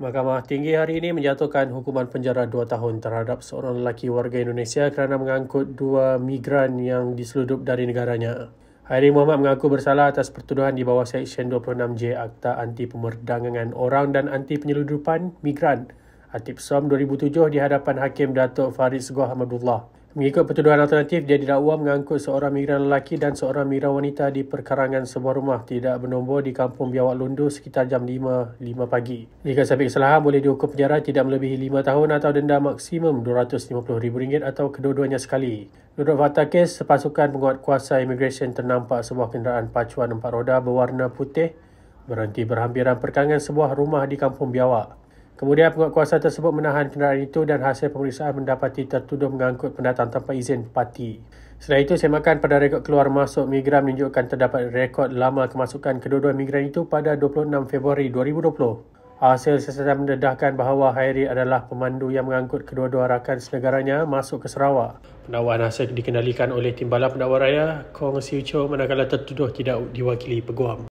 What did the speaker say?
Mahkamah Tinggi hari ini menjatuhkan hukuman penjara dua tahun terhadap seorang lelaki warga Indonesia kerana mengangkut dua migran yang diseludup dari negaranya. Hairi Muhammad mengaku bersalah atas pertuduhan di bawah Seksyen 26J Akta Anti Pemerdagangan Orang dan Anti Penyeludupan Migran Atip SOM 2007 di hadapan Hakim Datuk Farid Seguh Ahmadullah. Mengikut pertuduhan alternatif, dia didakwa mengangkut seorang migran lelaki dan seorang migran wanita di perkarangan sebuah rumah tidak bernombor di kampung Biawak Lundu sekitar jam 5, 5 pagi. Jika sampai kesalahan, boleh dihukum penjara tidak melebihi 5 tahun atau denda maksimum RM250,000 atau kedua-duanya sekali. Menurut fakta kes, sepasukan penguat kuasa imigresen ternampak sebuah kenderaan pacuan empat roda berwarna putih berhenti berhampiran perkarangan sebuah rumah di kampung Biawak. Kemudian penguatkuasa tersebut menahan kenderaan itu dan hasil pemeriksaan mendapati tertuduh mengangkut pendatang tanpa izin parti. Selain itu, semakan pada rekod keluar masuk migran menunjukkan terdapat rekod lama kemasukan kedua-dua migran itu pada 26 Februari 2020. Hasil siasatan mendedahkan bahawa Hairi adalah pemandu yang mengangkut kedua-dua rakan senegaranya masuk ke Sarawak. Pendakwaan hasil dikendalikan oleh Timbalan Pendakwa Raya Kong Siu Cho manakala tertuduh tidak diwakili peguam.